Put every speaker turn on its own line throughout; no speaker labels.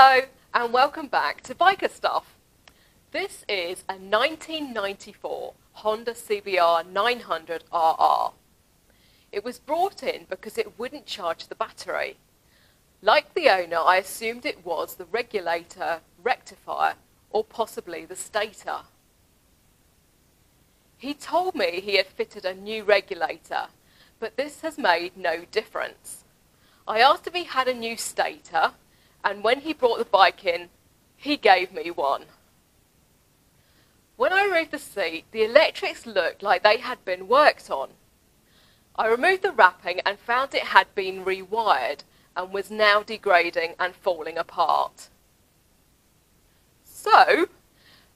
Hello and welcome back to Biker Stuff. This is a 1994 Honda CBR 900RR. It was brought in because it wouldn't charge the battery. Like the owner, I assumed it was the regulator, rectifier, or possibly the stator. He told me he had fitted a new regulator, but this has made no difference. I asked if he had a new stator, and when he brought the bike in, he gave me one. When I removed the seat, the electrics looked like they had been worked on. I removed the wrapping and found it had been rewired and was now degrading and falling apart. So,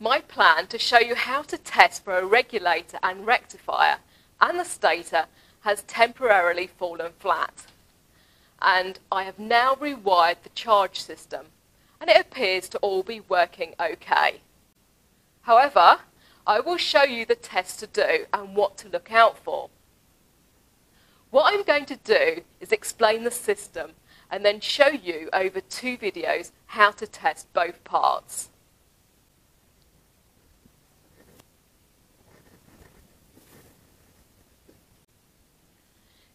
my plan to show you how to test for a regulator and rectifier and the stator has temporarily fallen flat. And I have now rewired the charge system and it appears to all be working okay. However, I will show you the test to do and what to look out for. What I'm going to do is explain the system and then show you over two videos how to test both parts.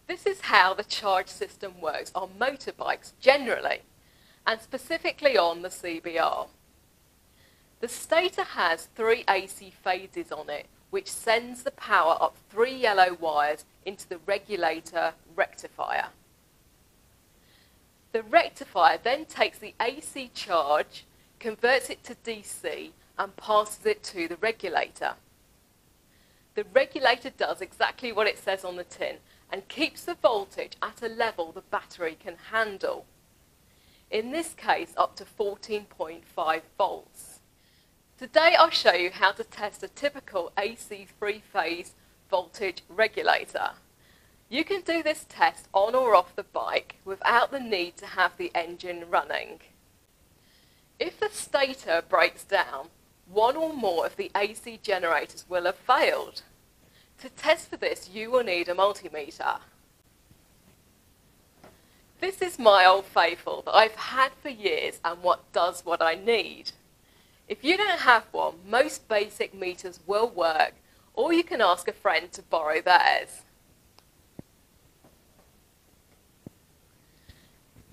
This is how the charge system works on motorbikes generally, and specifically on the CBR. The stator has three AC phases on it, which sends the power up three yellow wires into the regulator rectifier. The rectifier then takes the AC charge, converts it to DC, and passes it to the regulator. The regulator does exactly what it says on the tin and keeps the voltage at a level the battery can handle. In this case, up to 14.5 volts. Today I'll show you how to test a typical AC three-phase voltage regulator. You can do this test on or off the bike without the need to have the engine running. If the stator breaks down, one or more of the AC generators will have failed. To test for this, you will need a multimeter. This is my old faithful that I've had for years and what does what I need. If you don't have one, most basic meters will work, or you can ask a friend to borrow theirs.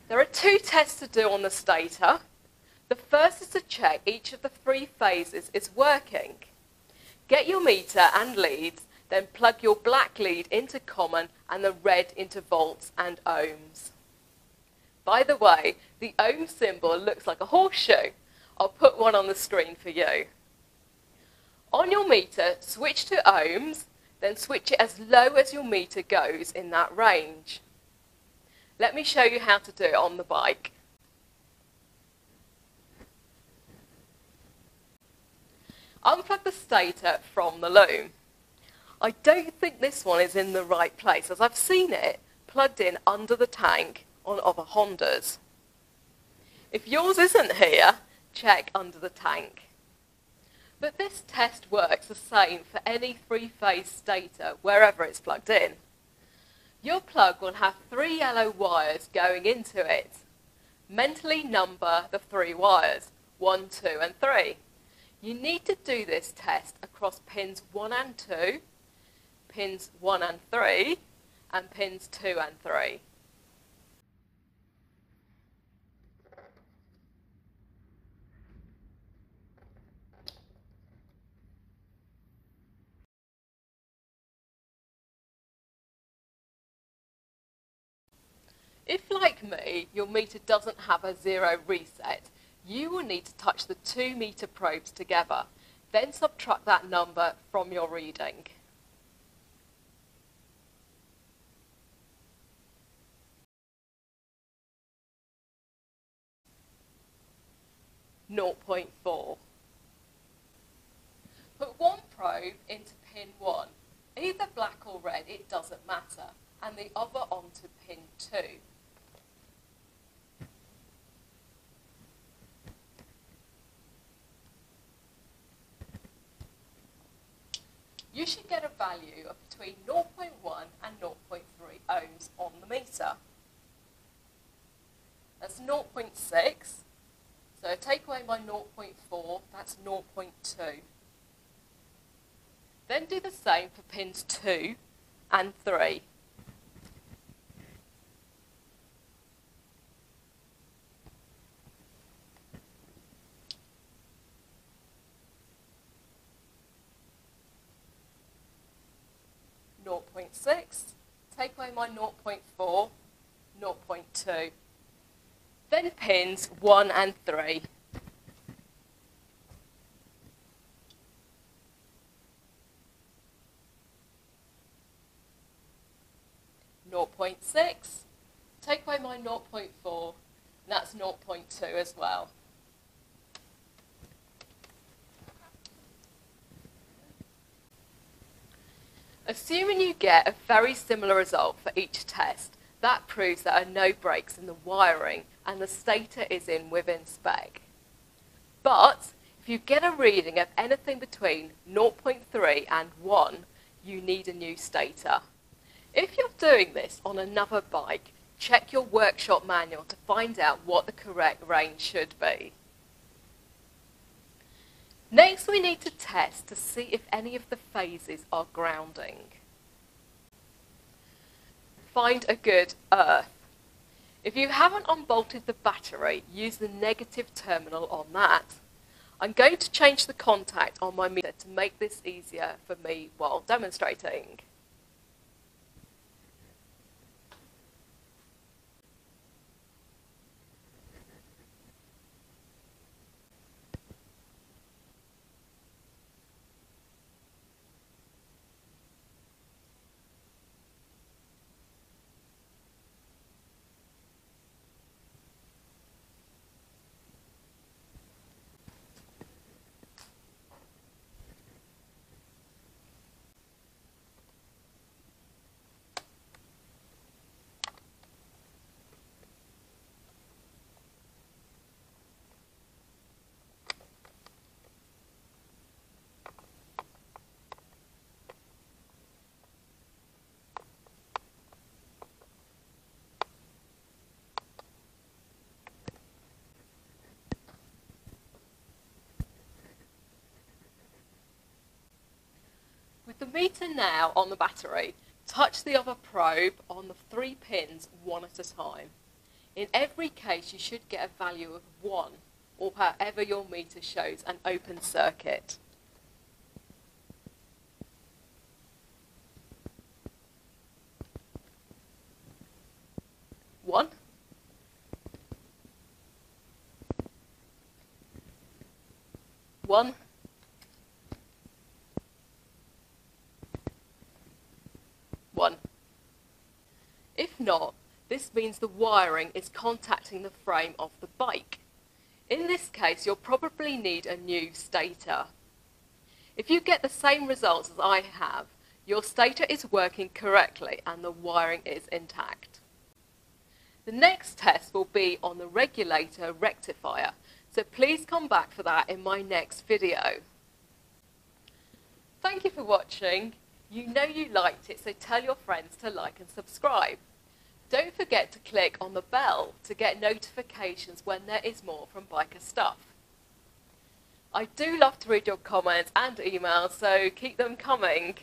There are two tests to do on the stator. The first is to check each of the three phases is working. Get your meter and leads then plug your black lead into common and the red into volts and ohms. By the way, the ohm symbol looks like a horseshoe. I'll put one on the screen for you. On your meter, switch to ohms, then switch it as low as your meter goes in that range. Let me show you how to do it on the bike. Unplug the stator from the loom. I don't think this one is in the right place, as I've seen it plugged in under the tank on other Hondas. If yours isn't here, check under the tank. But this test works the same for any three-phase stator, wherever it's plugged in. Your plug will have three yellow wires going into it. Mentally number the three wires, one, two, and three. You need to do this test across pins one and two, pins 1 and 3 and pins 2 and 3. If, like me, your meter doesn't have a zero reset, you will need to touch the two meter probes together, then subtract that number from your reading. 0.4. Put one probe into pin 1, either black or red, it doesn't matter, and the other onto pin 2. You should get a value of between 0.1 and 0.3 ohms on the meter. That's 0.6 So take away my 0.4, that's 0.2. Then do the same for pins 2 and 3. Naught point six, take away my 0.4, 0.2. Pins 1 and 3. Naught point six. Take away my 0.4, and that's 0.2 as well. Assuming you get a very similar result for each test, that proves there are no breaks in the wiring and the stator is in within spec. But if you get a reading of anything between 0.3 and 1, you need a new stator. If you're doing this on another bike, check your workshop manual to find out what the correct range should be. Next, we need to test to see if any of the phases are grounding. Find a good earth. If you haven't unbolted the battery, use the negative terminal on that. I'm going to change the contact on my meter to make this easier for me while demonstrating. Meter now on the battery, touch the other probe on the three pins one at a time. In every case, you should get a value of 1, or however your meter shows an open circuit. One. One. If not, this means the wiring is contacting the frame of the bike. In this case, you'll probably need a new stator. If you get the same results as I have, your stator is working correctly and the wiring is intact. The next test will be on the regulator rectifier, so please come back for that in my next video. Thank you for watching. You know you liked it, so tell your friends to like and subscribe. Don't forget to click on the bell to get notifications when there is more from Biker Stuff. I do love to read your comments and emails, so keep them coming.